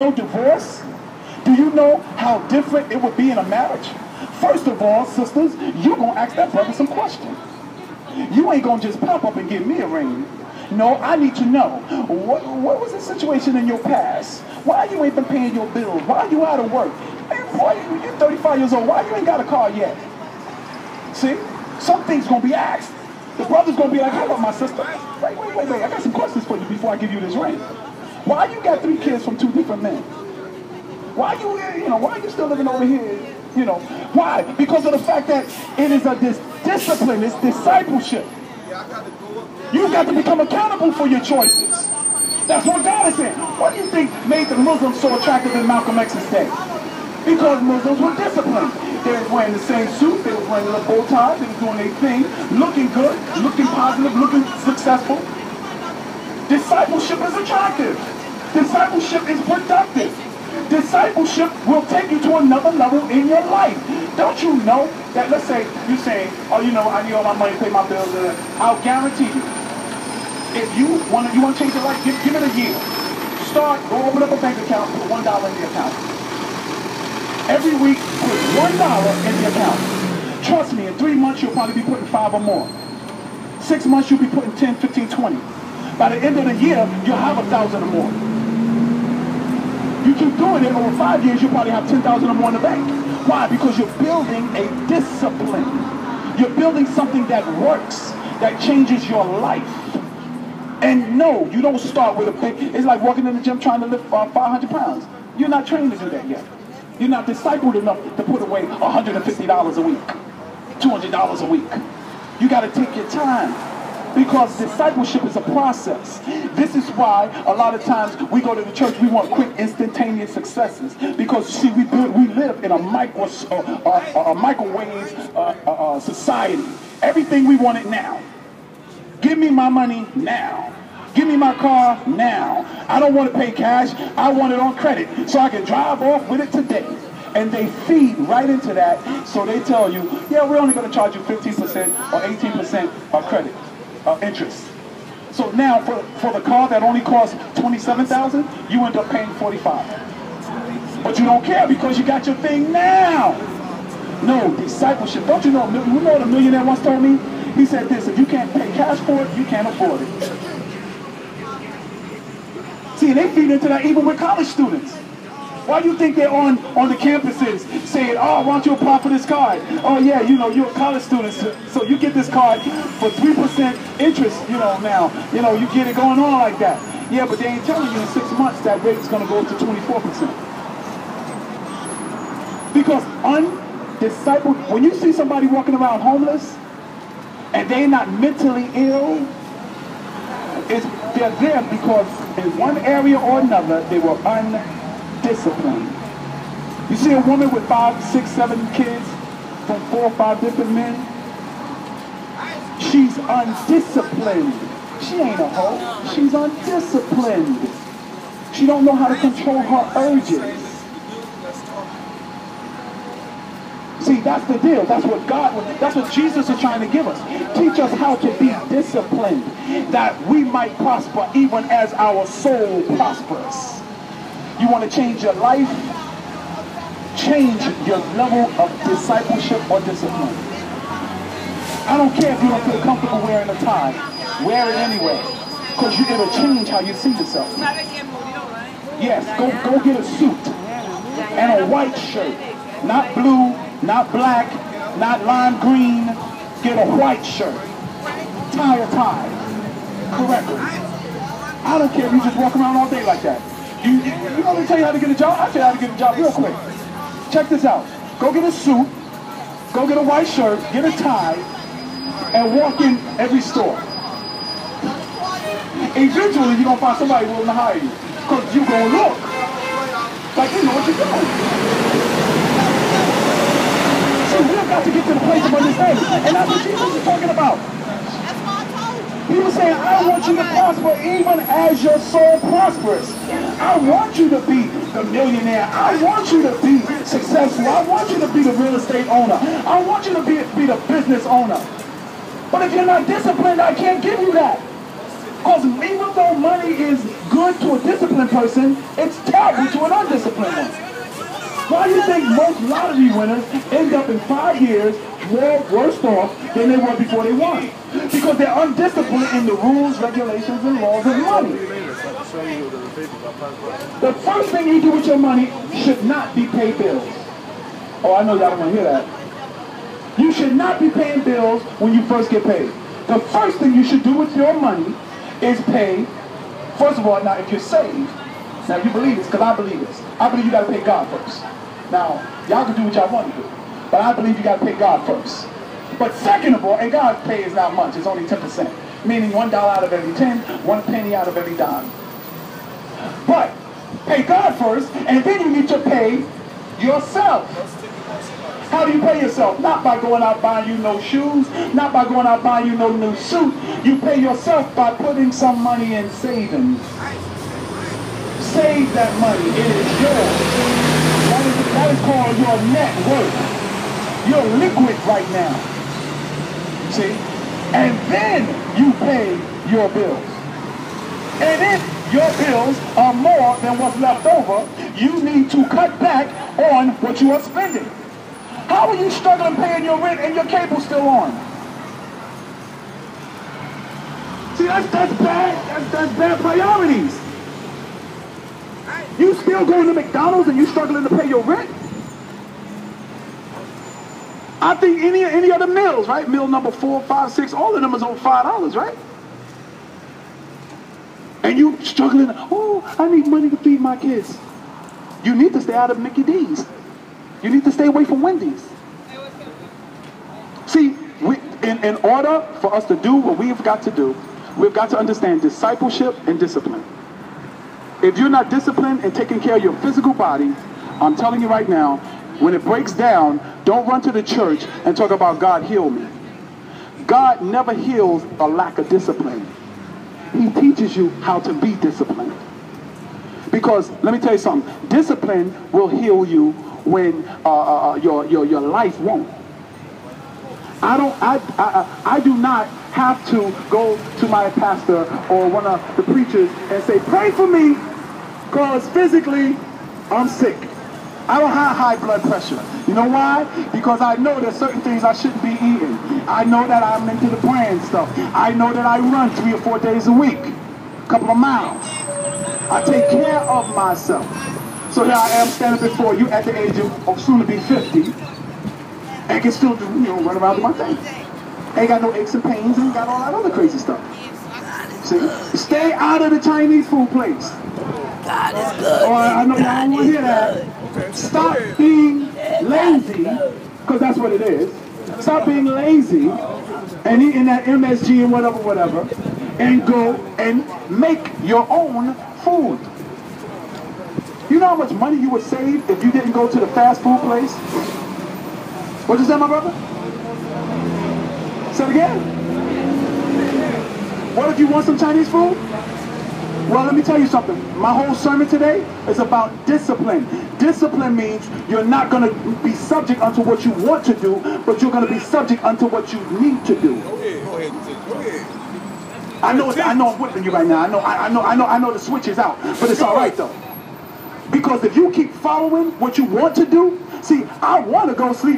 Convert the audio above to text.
know divorce? Do you know how different it would be in a marriage? First of all, sisters, you're going to ask that brother some questions. You ain't going to just pop up and give me a ring. No, I need to know. What, what was the situation in your past? Why you ain't been paying your bills? Why you out of work? Hey, boy, you're 35 years old. Why you ain't got a car yet? See? Something's going to be asked. The brother's going to be like, hold up, my sister. Wait, wait, wait, wait. I got some questions for you before I give you this ring. Why you got three kids from two different men? Why you, you know, why are you still living over here? You know, why? Because of the fact that it is a dis discipline, it's discipleship. You've got to become accountable for your choices. That's what God is saying. What do you think made the Muslims so attractive in Malcolm X's day? Because Muslims were disciplined. They were wearing the same suit, they were wearing the bow tie, they were doing their thing, looking good, looking positive, looking successful. Discipleship is attractive. Discipleship is productive. Discipleship will take you to another level in your life. Don't you know that, let's say, you say, oh, you know, I need all my money to pay my bills. Uh, I'll guarantee you, if you want to you want to change your life, give, give it a year. Start, go open up a bank account, put $1 in the account. Every week, put $1 in the account. Trust me, in three months, you'll probably be putting five or more. Six months, you'll be putting 10, 15, 20. By the end of the year, you'll have a thousand or more. You keep doing it over five years, you'll probably have 10,000 or more in the bank. Why? Because you're building a discipline. You're building something that works, that changes your life. And no, you don't start with a big, it's like walking in the gym trying to lift uh, 500 pounds. You're not trained to do that yet. You're not discipled enough to put away $150 a week, $200 a week. You got to take your time because discipleship is a process. This is why a lot of times we go to the church, we want quick, instantaneous successes. Because see, we build, we live in a micro, uh, uh, a microwave uh, uh, uh, society. Everything we want it now. Give me my money now. Give me my car now. I don't want to pay cash. I want it on credit so I can drive off with it today. And they feed right into that. So they tell you, yeah, we're only going to charge you 15% or 18% of credit uh, interest. So now for, for the car that only costs 27000 you end up paying 45 But you don't care because you got your thing now. No, discipleship. Don't you know, you know what a millionaire once told me? He said this, if you can't pay cash for it, you can't afford it. See, they feed into that even with college students. Why do you think they're on, on the campuses saying, oh, why don't you apply for this card? Oh, yeah, you know, you're a college student, so you get this card for 3% interest, you know, now. You know, you get it going on like that. Yeah, but they ain't telling you in six months that rate's going to go up to 24%. Because undiscipled, when you see somebody walking around homeless and they're not mentally ill, it's, they're there because in one area or another, they were undisciplined discipline. You see a woman with five, six, seven kids from four or five different men? She's undisciplined. She ain't a hoe. She's undisciplined. She don't know how to control her urges. See, that's the deal. That's what God, that's what Jesus is trying to give us. Teach us how to be disciplined, that we might prosper even as our soul prospers. You want to change your life? Change your level of discipleship or discipline. I don't care if you don't feel comfortable wearing a tie. Wear it anyway. Because you're going to change how you see yourself. Yes, go, go get a suit and a white shirt. Not blue, not black, not lime green. Get a white shirt. Tie a tie. Correctly. I don't care if you just walk around all day like that. You, you, want me to tell you how to get a job? I'll tell you how to get a job real quick. Check this out. Go get a suit, go get a white shirt, get a tie, and walk in every store. Eventually, you're going to find somebody willing to hire you. Because you're going to look like you know what you're doing. So we've got to get to the place of understanding. And that's what Jesus is talking about. He was saying, I want you to prosper even as your soul prospers. I want you to be the millionaire. I want you to be successful. I want you to be the real estate owner. I want you to be, be the business owner. But if you're not disciplined, I can't give you that. Because even though money is good to a disciplined person, it's terrible to an undisciplined one. Why do you think most lottery winners end up in five years more worse off than they were before they won? Because they're undisciplined in the rules, regulations, and laws of money. The first thing you do with your money should not be pay bills. Oh, I know y'all don't want to hear that. You should not be paying bills when you first get paid. The first thing you should do with your money is pay, first of all, now if you're saved, now you believe this, because I believe this. I believe you got to pay God first. Now, y'all can do what y'all want to do, but I believe you got to pay God first. But second of all, and God's pay is not much, it's only 10%, meaning one dollar out of every 10, one penny out of every dime. But pay God first, and then you need to pay yourself. How do you pay yourself? Not by going out buying you no shoes, not by going out buying you no new suit. You pay yourself by putting some money in savings. Save that money. It is yours. That is, that is called your net worth. You're liquid right now. See? And then you pay your bills. And if your bills are more than what's left over, you need to cut back on what you are spending. How are you struggling paying your rent and your cable still on? See, that's, that's bad. That's, that's bad priorities. You still going to McDonald's and you struggling to pay your rent? I think any any other meals, right? Meal number four, five, six, all of them is over five dollars, right? And you struggling, oh, I need money to feed my kids. You need to stay out of Mickey D's. You need to stay away from Wendy's. See, we, in, in order for us to do what we've got to do, we've got to understand discipleship and discipline. If you're not disciplined and taking care of your physical body, I'm telling you right now, when it breaks down, don't run to the church and talk about God heal me. God never heals a lack of discipline. He teaches you how to be disciplined. Because let me tell you something, discipline will heal you when uh, uh, uh, your, your, your life won't. I don't, I, I, I do not have to go to my pastor or one of the preachers and say, pray for me because physically I'm sick. I don't have high blood pressure. You know why? Because I know there's certain things I shouldn't be eating. I know that I'm into the brand stuff. I know that I run three or four days a week, a couple of miles. I take care of myself. So here I am standing before you at the age of, of soon to be 50 and can still do, you know, run around with my thing. Ain't got no aches and pains, ain't got all that other crazy stuff. See? Stay out of the Chinese food place. God is good. Or I know y'all want to hear that. Stop being lazy, because that's what it is. Stop being lazy and eating that MSG and whatever, whatever, and go and make your own food. You know how much money you would save if you didn't go to the fast food place? What you say, my brother? Say it again. What if you want some Chinese food? Well, let me tell you something. My whole sermon today is about discipline. Discipline means you're not going to be subject unto what you want to do, but you're going to be subject unto what you need to do. Go ahead, go ahead, go ahead. I know, I know I'm whipping you right now. I know, I, I know, I know, I know the switch is out, but it's all right though. Because if you keep following what you want to do, see, I want to go sleep